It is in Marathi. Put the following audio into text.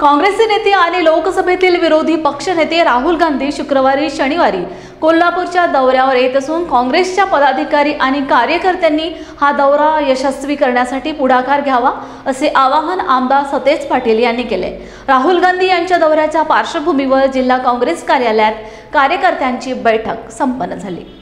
काँग्रेसचे नेते आणि लोकसभेतील विरोधी पक्षनेते राहुल गांधी शुक्रवारी शनिवारी कोल्हापूरच्या दौऱ्यावर येत असून काँग्रेसच्या पदाधिकारी आणि कार्यकर्त्यांनी हा दौरा यशस्वी करण्यासाठी पुढाकार घ्यावा असे आवाहन आमदार सतेज पाटील यांनी केले. राहुल गांधी यांच्या दौऱ्याच्या पार्श्वभूमीवर जिल्हा काँग्रेस कार्यालयात कार्यकर्त्यांची बैठक संपन्न झाली.